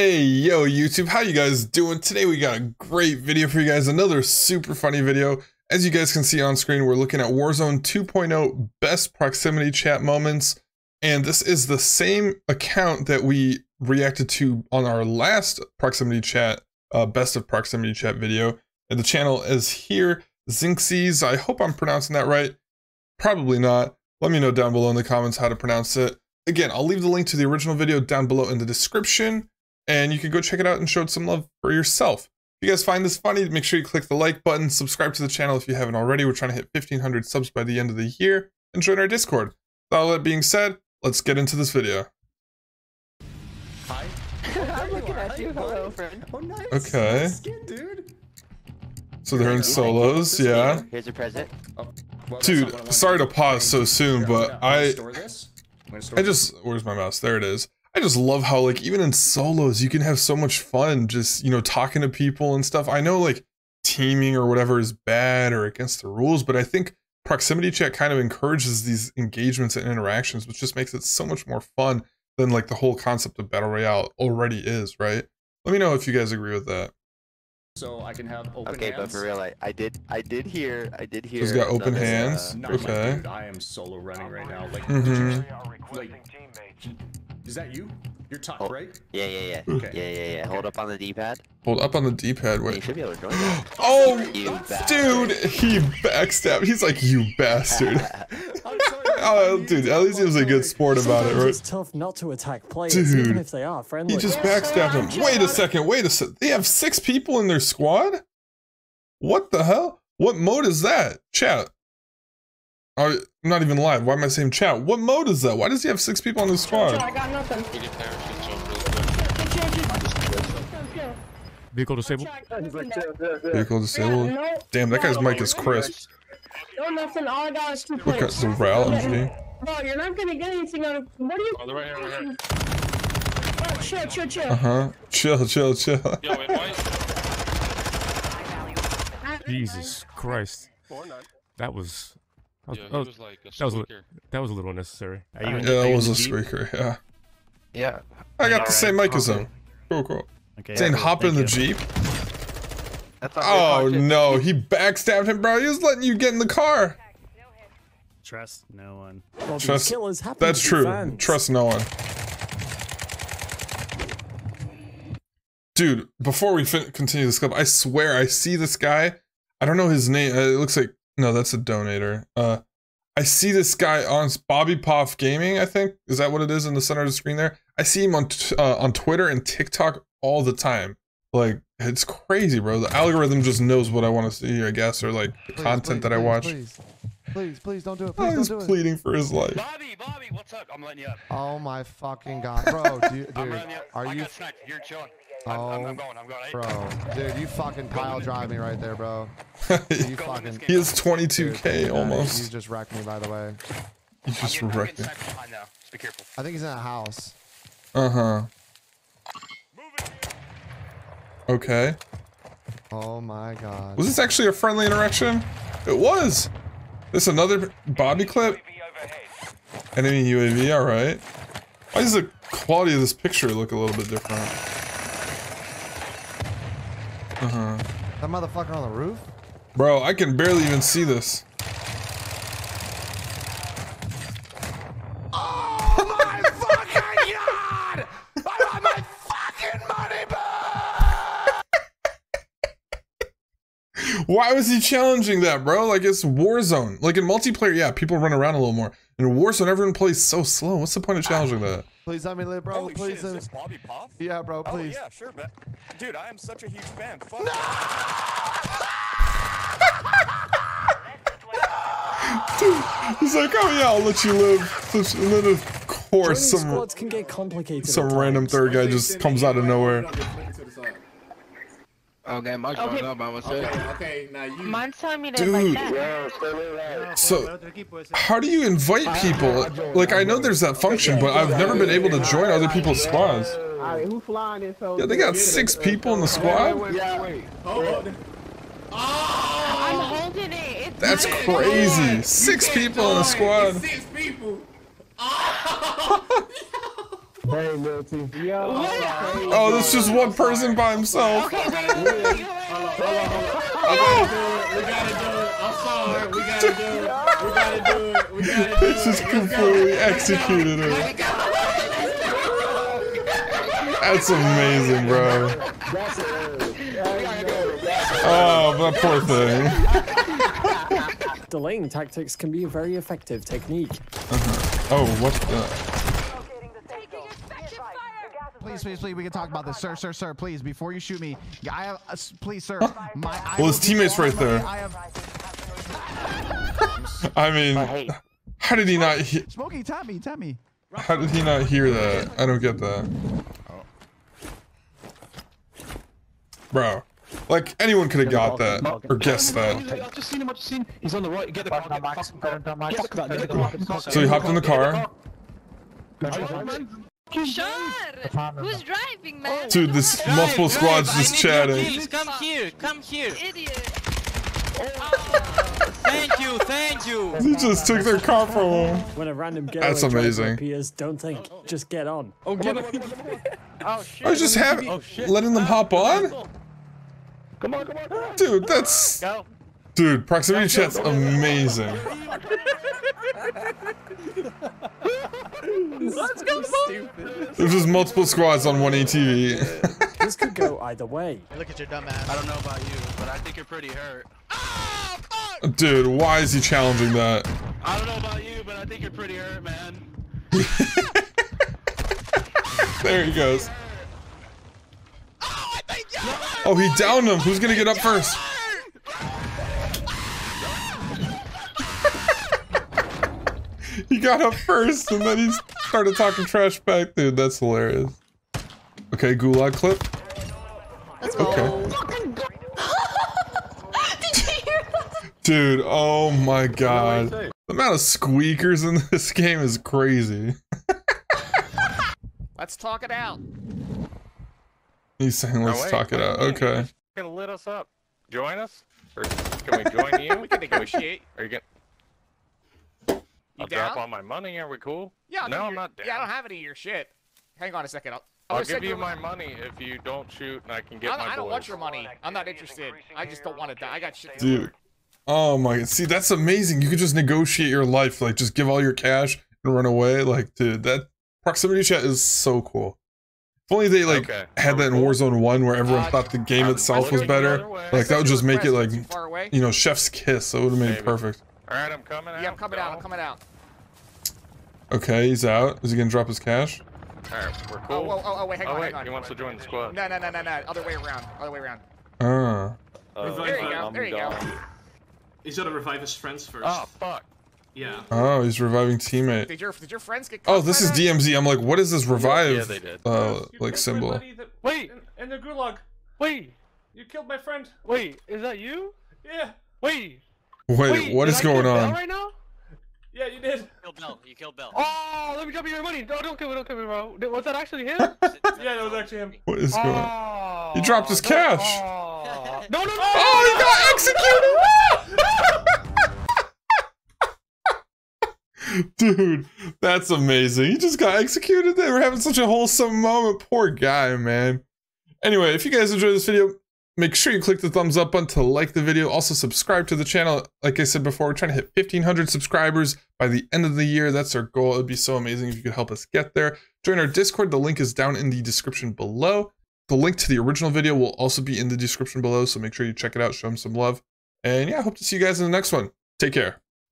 Hey, yo, YouTube, how you guys doing? Today we got a great video for you guys, another super funny video. As you guys can see on screen, we're looking at Warzone 2.0 best proximity chat moments, and this is the same account that we reacted to on our last proximity chat, uh, best of proximity chat video. And the channel is here, Zynxize. I hope I'm pronouncing that right. Probably not. Let me know down below in the comments how to pronounce it. Again, I'll leave the link to the original video down below in the description, and you can go check it out and show it some love for yourself. If you guys find this funny, make sure you click the like button, subscribe to the channel if you haven't already. We're trying to hit 1,500 subs by the end of the year, and join our Discord. With all that being said, let's get into this video. Hi. I'm looking at you. Hello, friend. Oh, nice. Okay. Skin, dude. So they're in solos, yeah. Here's your present. Oh, Dude, not what I wanted sorry to pause so soon, but I'm I store this. I'm gonna store I this. just where's my mouse? There it is. I just love how like even in solos you can have so much fun just, you know, talking to people and stuff. I know like teaming or whatever is bad or against the rules, but I think proximity chat kind of encourages these engagements and interactions, which just makes it so much more fun than like the whole concept of battle royale already is, right? Let me know if you guys agree with that. so I can have open Okay, hands. but for real, I, I did, I did hear, I did hear. He's got open some, uh, hands. No, Okay. dude, I am solo running right now. Like, mm -hmm. did you- like, is that you? You're top, Oh. right? Yeah, yeah, yeah. Hmm. Okay. Yeah, yeah, yeah. Hold up on the D-pad. Hold up on the D-pad. You Wait. should be able to join that. Oh, You dude, he backstabbed. He's like, you bastard. Oh, dude, at least he was a good sport about it, Sometimes right? It's tough not to attack players, Dude. even if they are friendly. He just backstabbed him. Wait a second. Wait a second. They have six people in their squad? What the hell? What mode is that? Chat. Oh, I'm not even live. Why am I saying chat? What mode is that? Why does he have six people on his squad? I got nothing. Vehicle disabled. Vehicle disabled. No, Damn, that guy's mic is crisp. no nothing. All I got is two Look at the RAAL MG. Bro, you're not gonna get anything out of. What are you? Oh, they're right here, right here. Oh, chill, chill, chill. Uh huh. Chill, chill, chill. Yo, wait, why? Jesus Christ. That was. That was, Yeah, that he was, was like a that was a- that was a little unnecessary. Are you Yeah, in- that was a the squeaker. Yeah. Yeah. I got the same mic as him. Cool, cool. Okay. Saying cool, hop in the you. Jeep. Oh no, he backstabbed him, bro. He was letting you get in the car. Trust no one. Well, Trust- That's true. fans. Trust no one. Dude, before we fin- continue this clip, I swear I see this guy. I don't know his name. Uh, it looks like no, that's a donator. Uh, I see this guy on Bobby Poff Gaming. I think is that what it is in the center of the screen there. I see him on t- uh, on Twitter and TikTok all the time. Like it's crazy, bro. The algorithm just knows what I want to see, I guess, or like the Please, content please, that I watch. Please, please, please don't do it. Oh, Please he's don't do it. pleading for his life. Bobby, Bobby, what's up? I'm letting you up. Oh my fucking god, bro, du- dude, I'm letting you up. are I you, got sniped. You're chilling. I'm, I'm, I'm Oh, going. I'm going. Bro, dude, you fucking pile drive me right there, bro. You fucking, he is 22k yeah, You almost. just wrecked me, by the way. He just getting, I'm wrecked getting it. sniped. Just be careful. I think he's in a house. Uh huh. Okay. Oh my god. Was this actually a friendly interaction? It was. This another Bobby clip. Enemy UAV. All right. Why does the quality of this picture look a little bit different? Uh huh. That motherfucker on the roof? Bro, I can barely even see this. Oh my fucking god! I want my fucking money back! Why was he challenging that, bro? Like it's Warzone. Like in multiplayer, yeah, people run around a little more. In Warzone, everyone plays so slow. What's the point of challenging that? Please let me live, bro. Holy please shit, is let me. this Bobby Poff? Yeah, bro, Oh, please. yeah, sure, man. Dude, I am such a huge fan. Fuck. He's like, oh yeah, I'll let you live. And then of Joining course, some squads can get complicated. some random third guy just comes out of nowhere. Okay, my okay. up, I was Mine's telling me to Dude. like that. So, how do you invite people? Like, I know there's that function, but I've never been able to join other people's squads. who flying this? Yeah, they got six people in the squad. I'm holding it. It's That's crazy. Six people in the squad. Six people. Hey, Milty. Yo. Oh, oh, this is just one person by himself. Okay, wait, wait, wait, wait, We gotta do it. I'm sorry. We gotta do it. We gotta do it. We gotta do it. They just completely executed eh? her. That's amazing, bro. Oh, that poor thing. Delaying tactics can be a very effective technique. Uh-huh. Oh, what the? Please, please, please, we can talk about this, sir, sir, sir. Please, before you shoot me, I have, uh, please, sir. My, Well, his teammate's right there. I have, I mean, how did he not? He- Smokey, tap me, tap me. how did he not hear that? I don't get that. Bro, like anyone could have got that or guessed that. I've just seen him. I've just seen. He's on the right. Get the car. Get the fucking car. Get the car. Get the car. So he hopped in the car. Sure. Who's driving, man? Dude, this multiple squads just chatting. Come here. Come here. Idiot. Oh. Thank you. Thank you. He just took their car from him. When a random That's getaway driver amazing. appears, don't think, just get on. Oh, get him. Oh, oh shit. I was just have oh, letting them hop on. Come on, come on. Dude, that's Go. dude. Proximity chat's amazing. Let's go. There's just multiple squads on one ATV. This could go either way. Look at your dumb ass. I don't know about you, but I think you're pretty hurt. Dude, why is he challenging that? I don't know about you, but I think you're pretty hurt, man. There he goes. Oh, oh he downed him. Who's gonna get up first? He got up first, and then he started talking trash back. Dude, that's hilarious. Okay, gulag clip. Okay. Did you hear that? Dude, oh my god. The amount of squeakers in this game is crazy. Let's talk it out. He's saying, let's oh, wait, talk it what do you out. Okay. You gonna lit us up. Join us? Or can we join you? We can negotiate. Are you gonna? You I'll down? drop all my money. Are we cool? Yeah. I'll No, I'm you- not down. Yeah, I don't have any of your shit. Hang on a second. I'll, I'll I'll give you you my money if you don't shoot and I can get I, my I don't boys. want your money. I'm not interested. I just don't want to die. I got shit. Dude. Oh my god. see that's amazing. You could just negotiate your life, like just give all your cash and run away. Like, dude, that proximity chat is so cool. If only they like Okay. had that in Warzone 1 where everyone Uh, thought the game I'm itself was better. Like that would just make it like Too far away. you know, chef's kiss. That would have made it perfect. All right, I'm coming out. Yeah, I'm coming out. I'm coming out. Okay, he's out. Is he gonna drop his cash? All right, we're Oh, cool. oh, oh, oh, wait, hang oh on, wait, hang on. he wants to join the squad. No, no, no, no, no. Other way around. Other way around. Ah. There you go. There you go. He's gotta revive his friends first. Oh fuck. Yeah. Oh, he's reviving teammate. Did your did your friends get? Oh, this is that? DMZ. I'm like, what is this revive? Yeah, they did. Uh, like symbol. Wait, In the gulag. wait, You killed my friend. wait. Is that you? Yeah. Wait. Wait, what did is I kill going Bell on? right now? Yeah, you did. killed Bell. You killed Bell. Oh, let me drop you your money. No, don't kill me, don't kill me, bro. Was that actually him? Yeah, that was actually him. What is going on? Oh, He dropped his no- cash. Oh. No, no, no. Oh, he got executed! Dude, that's amazing. He just got executed. They were having such a wholesome moment. Poor guy, man. Anyway, if you guys enjoyed this video, make sure you click the thumbs up button to like the video. Also, subscribe to the channel. Like I said before, we're trying to hit 1,500 subscribers by the end of the year. That's our goal. It would be so amazing if you could help us get there. Join our Discord. The link is down in the description below. The link to the original video will also be in the description below, so make sure you check it out, show them some love. And yeah, hope to see you guys in the next one. Take care.